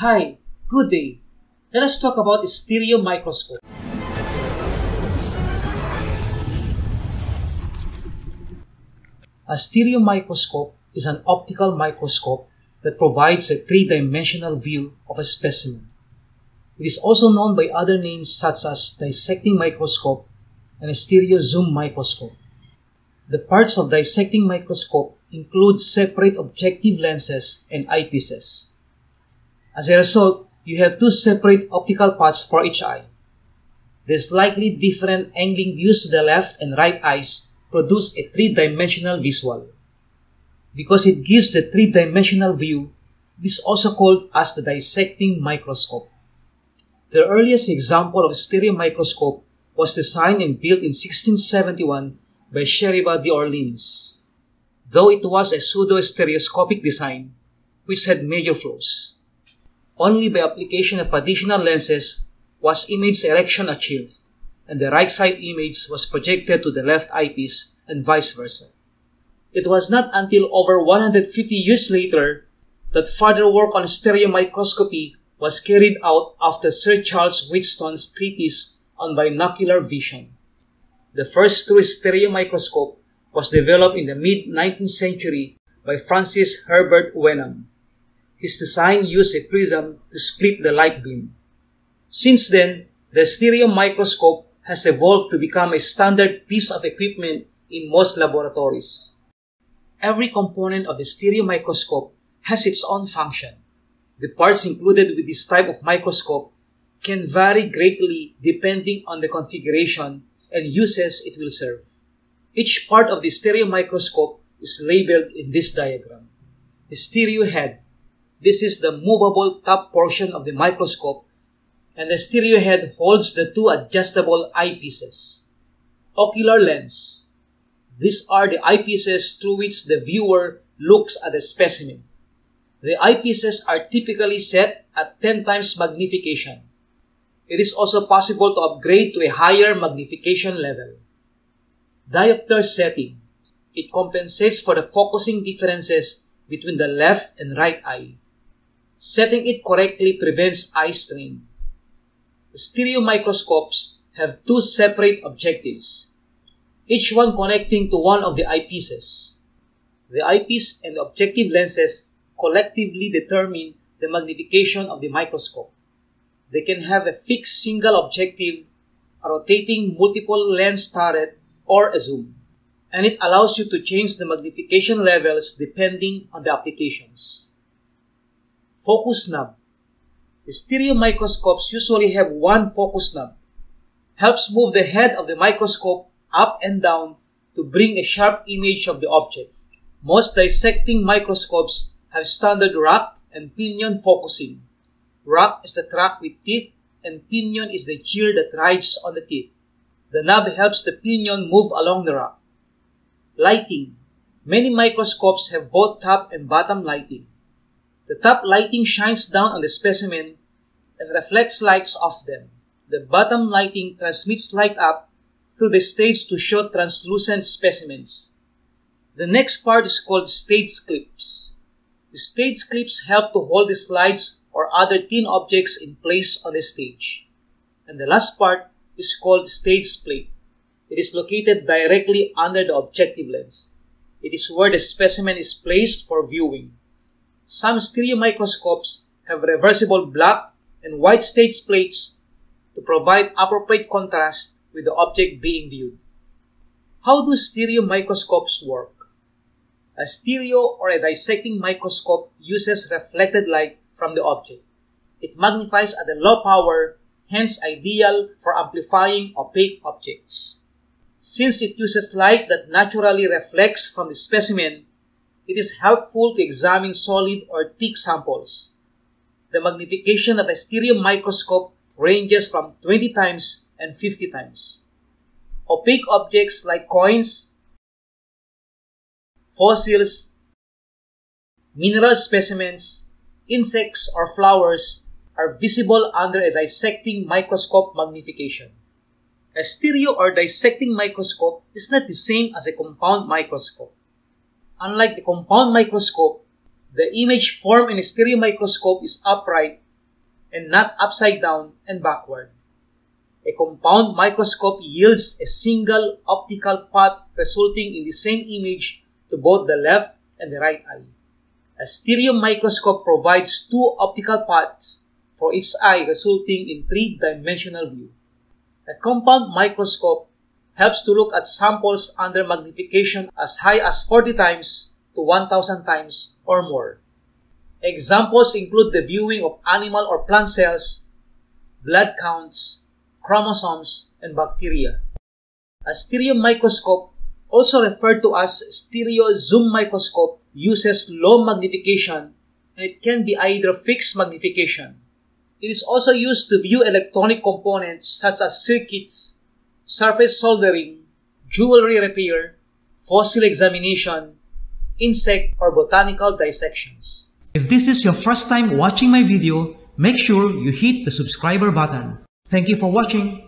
Hi, good day. Let us talk about a stereo microscope. A stereo microscope is an optical microscope that provides a three-dimensional view of a specimen. It is also known by other names such as dissecting microscope and a stereo zoom microscope. The parts of dissecting microscope include separate objective lenses and eyepieces. As a result, you have two separate optical paths for each eye. The slightly different angling views to the left and right eyes produce a three-dimensional visual. Because it gives the three-dimensional view, it is also called as the dissecting microscope. The earliest example of a stereo microscope was designed and built in 1671 by Chérubin d'Orleans, though it was a pseudo-stereoscopic design which had major flaws. Only by application of additional lenses was image selection achieved, and the right side image was projected to the left eyepiece and vice versa. It was not until over 150 years later that further work on stereo microscopy was carried out after Sir Charles Wheatstone's treatise on binocular vision. The first true stereo microscope was developed in the mid-19th century by Francis Herbert Wenham. His design used a prism to split the light beam. Since then, the stereo microscope has evolved to become a standard piece of equipment in most laboratories. Every component of the stereo microscope has its own function. The parts included with this type of microscope can vary greatly depending on the configuration and uses it will serve. Each part of the stereo microscope is labeled in this diagram. The stereo head. This is the movable top portion of the microscope and the stereo head holds the two adjustable eyepieces. Ocular lens. These are the eyepieces through which the viewer looks at the specimen. The eyepieces are typically set at 10 times magnification. It is also possible to upgrade to a higher magnification level. Diopter setting. It compensates for the focusing differences between the left and right eye. Setting it correctly prevents eye strain. Stereo microscopes have two separate objectives, each one connecting to one of the eyepieces. The eyepiece and the objective lenses collectively determine the magnification of the microscope. They can have a fixed single objective, a rotating multiple lens turret, or a zoom. And it allows you to change the magnification levels depending on the applications. Focus knob. Stereo microscopes usually have one focus knob. Helps move the head of the microscope up and down to bring a sharp image of the object. Most dissecting microscopes have standard rack and pinion focusing. Rack is the track with teeth and pinion is the gear that rides on the teeth. The knob helps the pinion move along the rack. Lighting. Many microscopes have both top and bottom lighting. The top lighting shines down on the specimen and reflects lights off them. The bottom lighting transmits light up through the stage to show translucent specimens. The next part is called stage clips. The stage clips help to hold the slides or other thin objects in place on the stage. And the last part is called stage plate. It is located directly under the objective lens. It is where the specimen is placed for viewing. Some stereo microscopes have reversible black and white stage plates to provide appropriate contrast with the object being viewed. How do stereo microscopes work? A stereo or a dissecting microscope uses reflected light from the object. It magnifies at a low power, hence ideal for amplifying opaque objects. Since it uses light that naturally reflects from the specimen, it is helpful to examine solid or thick samples. The magnification of a stereo microscope ranges from 20 times and 50 times. Opaque objects like coins, fossils, mineral specimens, insects, or flowers are visible under a dissecting microscope magnification. A stereo or dissecting microscope is not the same as a compound microscope. Unlike the compound microscope, the image formed in a stereo microscope is upright and not upside down and backward. A compound microscope yields a single optical path resulting in the same image to both the left and the right eye. A stereo microscope provides two optical paths for each eye resulting in three-dimensional view. A compound microscope helps to look at samples under magnification as high as 40 times to 1000 times or more. Examples include the viewing of animal or plant cells, blood counts, chromosomes, and bacteria. A stereo microscope, also referred to as stereo zoom microscope, uses low magnification and it can be either fixed magnification. It is also used to view electronic components such as circuits, surface soldering, jewelry repair, fossil examination, insect or botanical dissections. If this is your first time watching my video, make sure you hit the subscriber button. Thank you for watching.